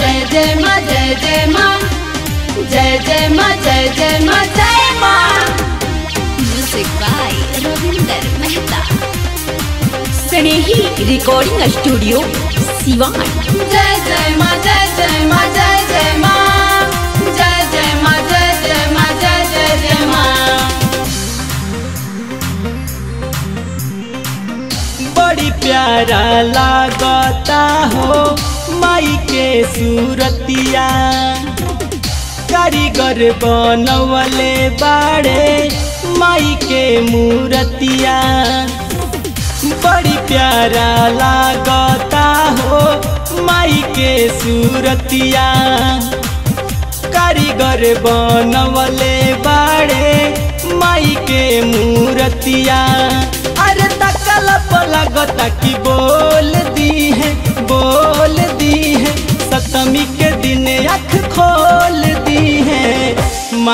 जय जय मा जय जय मा जय जय मा जय जय मा जय माँ music by Ravinder Mehta Snehi recording studio Siwan जय जय मा जय जय मा जय जय मा जय जय माँ जय जय जय जय जय माँ बड़ी प्यारा लागता हो। माई के सूरतिया। कारीगर बनवले बाड़े माई के मूरतिया। बड़ी प्यारा लागता हो माई के सूरतिया। कारीगर बनवले बाड़े माई के मूरतिया। अरे तकल लगता कि बोल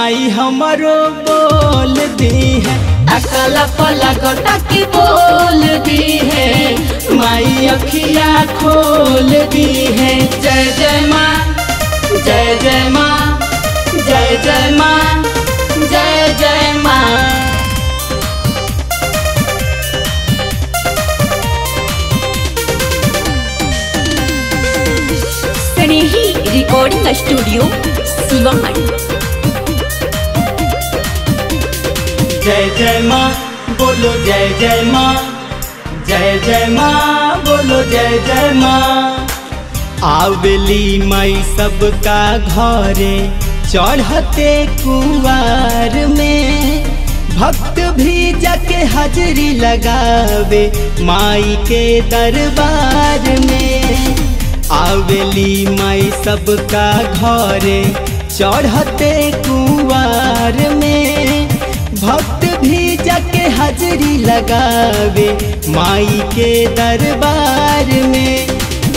माई हमरो बोल दी है। अकल पलक की बोल दी है। माई अखिया खोल दी है। जय जय माँ, जय जय माँ, जय जय माँ, जय जय माँ। रिकॉर्डिंग स्टूडियो सिवान जय जय माँ, बोलो जय जय माँ। जय जय माँ, बोलो जय जय माँ। आवेली माई सबका घरे, चढ़ते कुवार में। भक्त भी जाके हाजरी लगावे माई के दरबार में। आवेली माई सबका घरे, चढ़ते कुवार में। भक्त जाके हाजरी लगावे माई के दरबार में।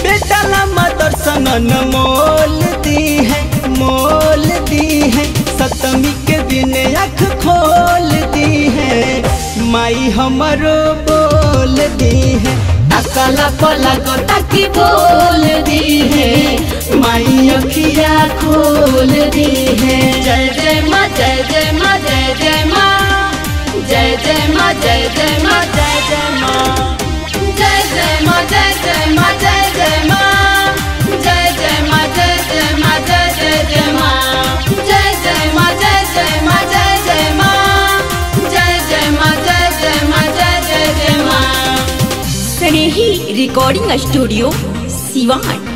बेटा लंबा दर्शन मोल दी है मोल दी है, सतमी के दिन अख खोल दी है। माई हमरो बोल दी है अकल पलक की बोल दी है। माई अखिया खोल दी है, जय जय माँ, जय जय माँ। जय जय जय जय जय जय जय जय जय जय जय रिकॉर्डिंग स्टूडियो सिवान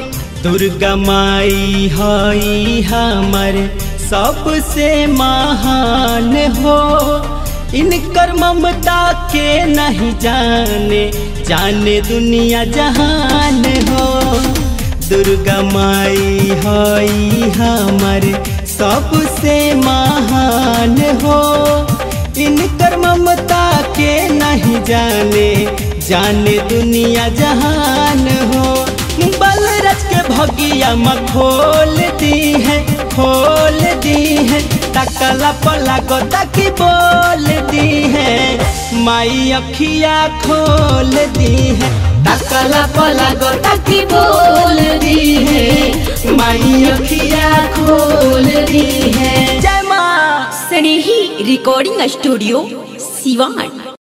दुर्गा माई हई हमर सबसे महान हो। इनकर ममता के नहीं जाने जाने दुनिया जहान हो। दुर्गा माई हई हमर सबसे महान हो। इनकर ममता के नहीं जाने जाने दुनिया जहान हो। बलरज के भगिया में खोल दी है है तकला पला को तकी बोल दी है। माई अखिया खोल दी है। तकला पला को तकी बोल दी है। माई अखिया खोल दी है। जय माँ। Sanehi recording studio Siwan.